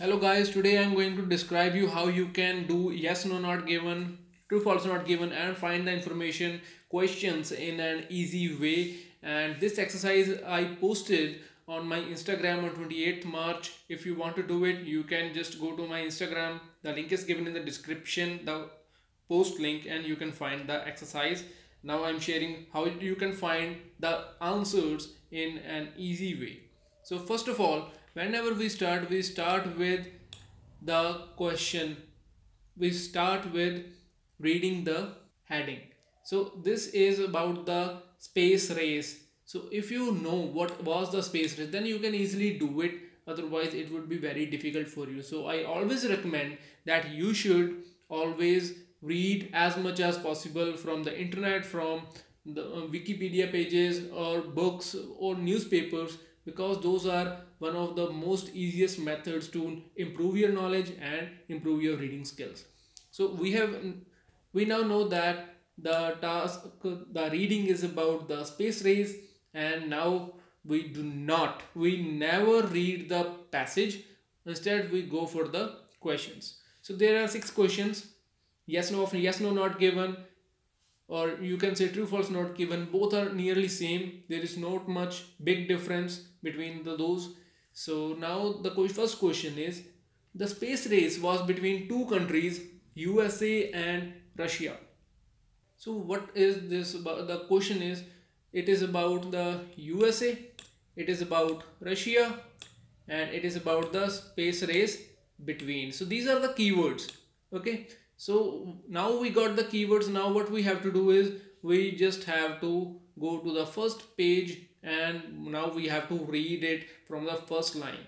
Hello guys, today I am going to describe you how you can do yes, no, not given, true, false, not given and find the information questions in an easy way and this exercise I posted on my Instagram on 28th March. If you want to do it, you can just go to my Instagram. The link is given in the description, the post link and you can find the exercise. Now I'm sharing how you can find the answers in an easy way. So first of all, whenever we start we start with the question. We start with reading the heading. So this is about the space race. So if you know what was the space race then you can easily do it. Otherwise it would be very difficult for you. So i always recommend that you should always read as much as possible from the internet from the uh, wikipedia pages or books or newspapers because those are one of the most easiest methods to improve your knowledge and improve your reading skills. So we have we now know that the task the reading is about the space race and now we do not we never read the passage. Instead we go for the questions. So there are six questions. Yes no often yes no not given or you can say true false not given. Both are nearly same. There is not much big difference between the, those. So now the first question is the space race was between two countries usa and russia. So what is this about the question is it is about the usa it is about russia and it is about the space race between. So these are the keywords okay so now we got the keywords. Now what we have to do is we just have to go to the first page and now we have to read it from the first line.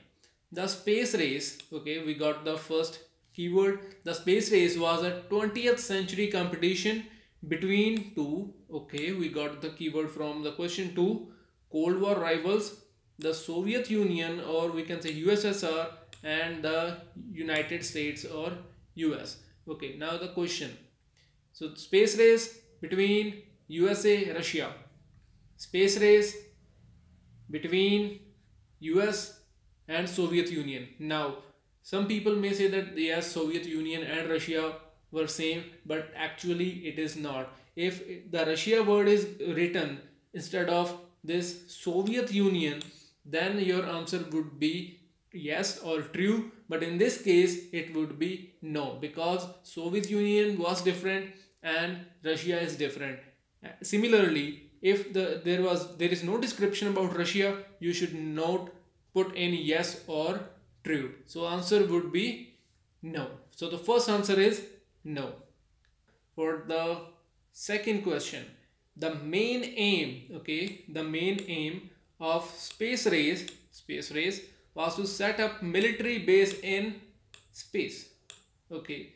The space race okay we got the first keyword. The space race was a 20th century competition between two okay we got the keyword from the question two cold war rivals the soviet union or we can say ussr and the united states or us okay now the question. So space race between usa russia. Space race between us and soviet union. Now some people may say that yes soviet union and russia were same but actually it is not. If the russia word is written instead of this soviet union then your answer would be yes or true but in this case it would be no because Soviet Union was different and Russia is different. Similarly if the there was there is no description about Russia you should not put in yes or true. So answer would be no. So the first answer is no. For the second question the main aim okay the main aim of space race space race was to set up military base in space. Okay.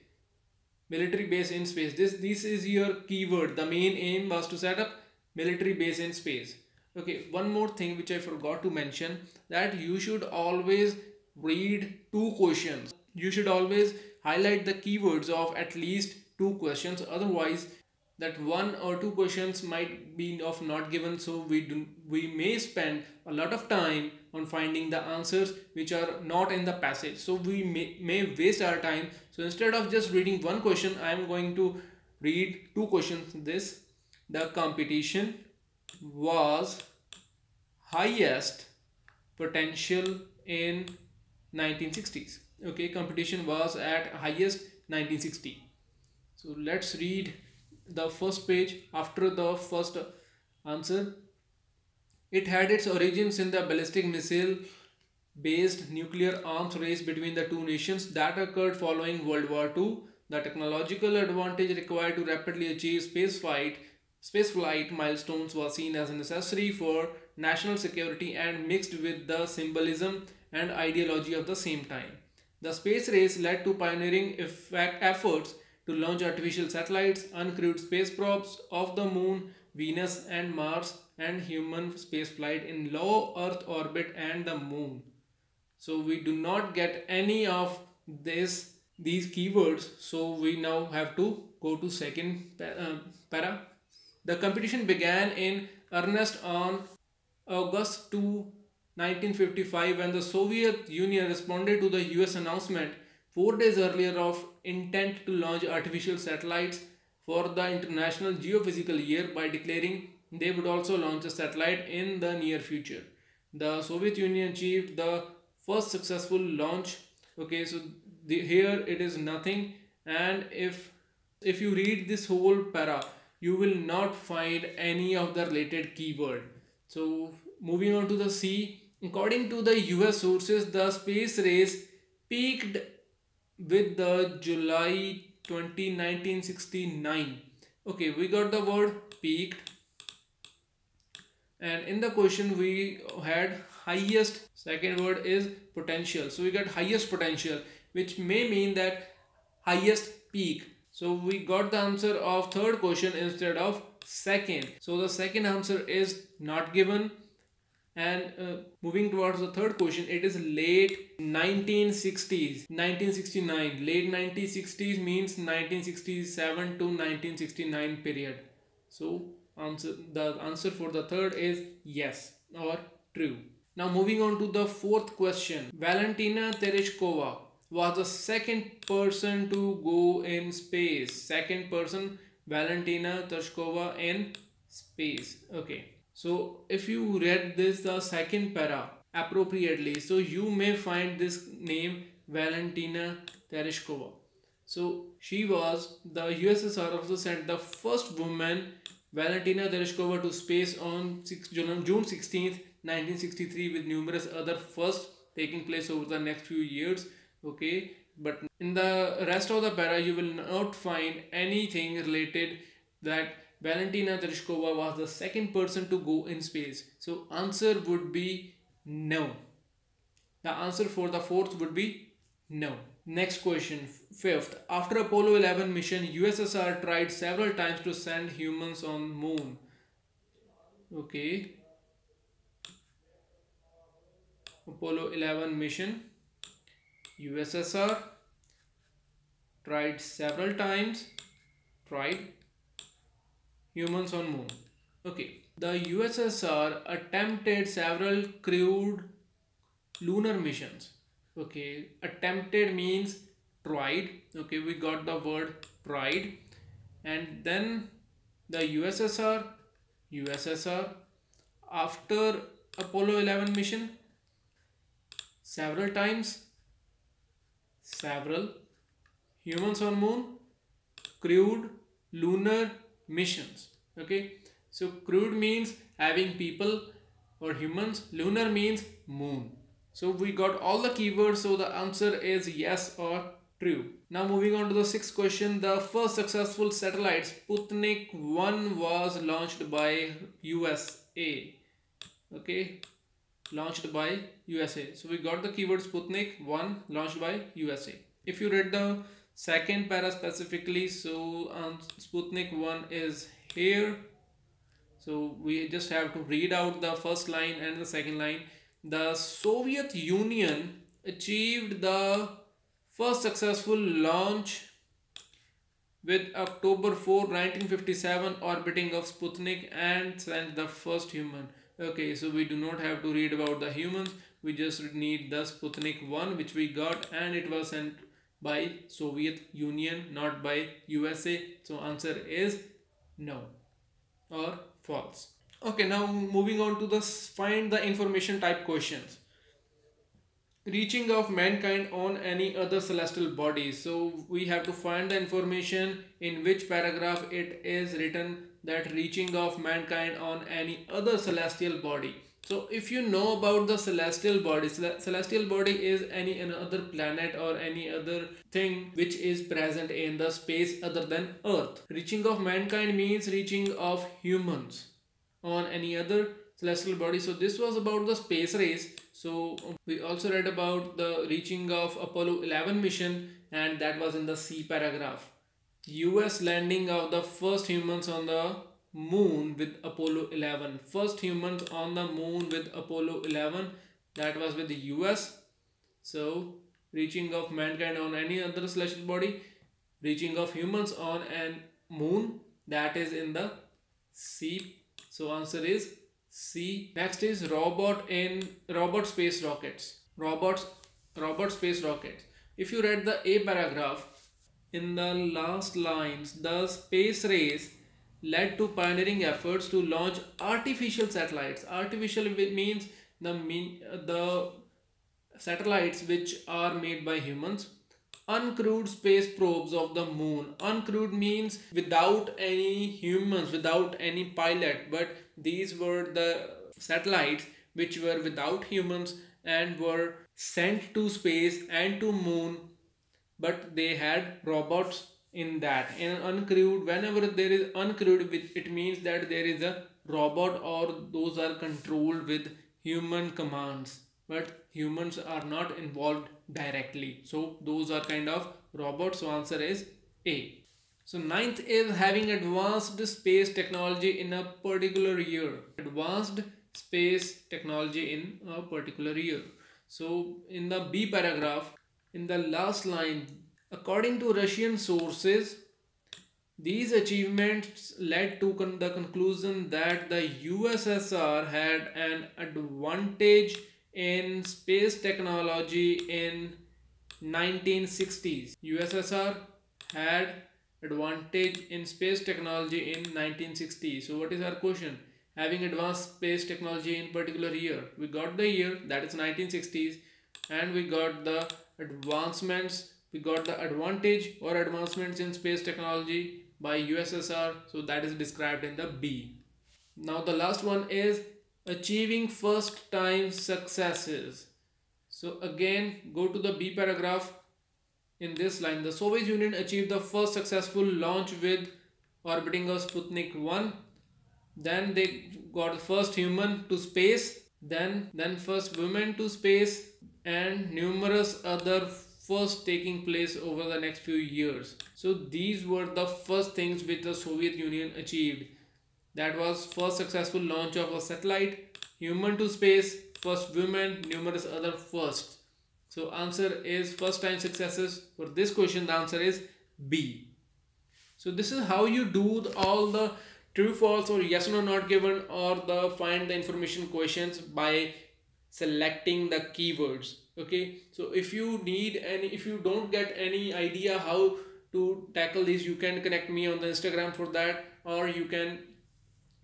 Military base in space. This this is your keyword. The main aim was to set up military base in space. Okay. One more thing which i forgot to mention that you should always read two questions. You should always highlight the keywords of at least two questions. Otherwise that one or two questions might be of not given so we do we may spend a lot of time on finding the answers which are not in the passage. So we may, may waste our time. So instead of just reading one question i am going to read two questions. This the competition was highest potential in 1960s okay competition was at highest 1960 so let's read the first page after the first answer it had its origins in the ballistic missile based nuclear arms race between the two nations that occurred following World War II. The technological advantage required to rapidly achieve space flight, space flight milestones was seen as necessary for national security and mixed with the symbolism and ideology of the same time. The space race led to pioneering efforts to launch artificial satellites, uncrewed space probes of the moon, Venus and Mars and human spaceflight in low earth orbit and the moon. So we do not get any of this these keywords so we now have to go to second uh, para. The competition began in earnest on August 2 1955 when the Soviet Union responded to the US announcement four days earlier of intent to launch artificial satellites for the International Geophysical Year by declaring they would also launch a satellite in the near future. The Soviet Union achieved the first successful launch. Okay, so the, here it is nothing and if if you read this whole para you will not find any of the related keyword. So moving on to the C, according to the US sources, the space race peaked with the July 20, 1969. Okay, we got the word peaked. And in the question we had highest, second word is potential. So we got highest potential, which may mean that highest peak. So we got the answer of third question instead of second. So the second answer is not given and uh, moving towards the third question it is late 1960s 1969 late 1960s means 1967 to 1969 period. So answer the answer for the third is yes or true. Now moving on to the fourth question. Valentina tereshkova was the second person to go in space. Second person valentina tereshkova in space. Okay so if you read this the second para appropriately, so you may find this name Valentina Tereshkova. So she was, the USSR also sent the first woman Valentina Tereshkova to space on 6 June, June 16th, 1963 with numerous other firsts taking place over the next few years. Okay, but in the rest of the para you will not find anything related that Valentina Tereshkova was the second person to go in space. So answer would be no. The answer for the fourth would be no. Next question, fifth. After Apollo 11 mission, USSR tried several times to send humans on moon. Okay. Apollo 11 mission, USSR tried several times, tried humans on moon. Okay, the USSR attempted several crewed lunar missions. Okay, attempted means tried. Okay, we got the word tried. And then the USSR, USSR, after Apollo 11 mission, several times, several humans on moon, crewed lunar missions. Okay? So crewed means having people or humans. Lunar means moon. So we got all the keywords so the answer is yes or true. Now moving on to the sixth question. The first successful satellite sputnik 1 was launched by usa okay? Launched by usa so we got the keyword sputnik 1 launched by usa if you read the second para specifically so um, Sputnik 1 is here. So we just have to read out the first line and the second line. The Soviet Union achieved the first successful launch with October 4 1957 orbiting of Sputnik and sent the first human. Okay so we do not have to read about the humans. We just need the Sputnik 1 which we got and it was sent by Soviet Union, not by USA. So answer is no or false. Okay, now moving on to the find the information type questions. Reaching of mankind on any other celestial body. So we have to find the information in which paragraph it is written that reaching of mankind on any other celestial body. So if you know about the celestial body, celestial body is any another planet or any other thing which is present in the space other than earth. Reaching of mankind means reaching of humans on any other celestial body. So this was about the space race. So we also read about the reaching of Apollo 11 mission and that was in the C paragraph. US landing of the first humans on the moon with Apollo 11. First humans on the moon with Apollo 11 that was with the US. So reaching of mankind on any other celestial body, reaching of humans on an moon that is in the C. So answer is C. Next is robot in robot space rockets. Robots, robot space rockets. If you read the A paragraph, in the last lines, the space race led to pioneering efforts to launch artificial satellites. Artificial means the mean the satellites which are made by humans uncrewed space probes of the moon uncrewed means without any humans without any pilot but these were the satellites which were without humans and were sent to space and to moon but they had robots in that. In uncrewed whenever there is uncrewed it means that there is a robot or those are controlled with human commands. But humans are not involved directly. So those are kind of robots. So answer is a. So ninth is having advanced space technology in a particular year. Advanced space technology in a particular year. So in the b paragraph in the last line according to russian sources these achievements led to con the conclusion that the ussr had an advantage in space technology in 1960s. USSR had advantage in space technology in 1960s. So what is our question? Having advanced space technology in particular year. We got the year that is 1960s and we got the advancements we got the advantage or advancements in space technology by USSR so that is described in the B. Now the last one is achieving first time successes. So again go to the b paragraph in this line. The soviet union achieved the first successful launch with orbiting of sputnik 1 then they got the first human to space. Then then first woman to space and numerous other first taking place over the next few years so these were the first things which the soviet union achieved that was first successful launch of a satellite, human to space, first women, numerous other firsts. So answer is first time successes. For this question, the answer is B. So this is how you do all the true, false or yes or no not given or the find the information questions by selecting the keywords. Okay. So if you need any, if you don't get any idea how to tackle this, you can connect me on the Instagram for that or you can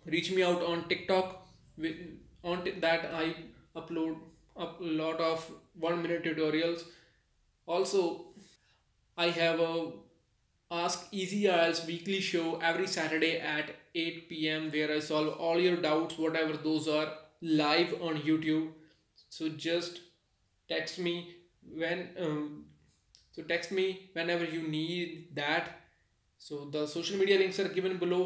reach me out on tiktok with on that i upload a lot of one minute tutorials also i have a ask easy ielts weekly show every saturday at 8 p.m where i solve all your doubts whatever those are live on youtube so just text me when um, so text me whenever you need that. So the social media links are given below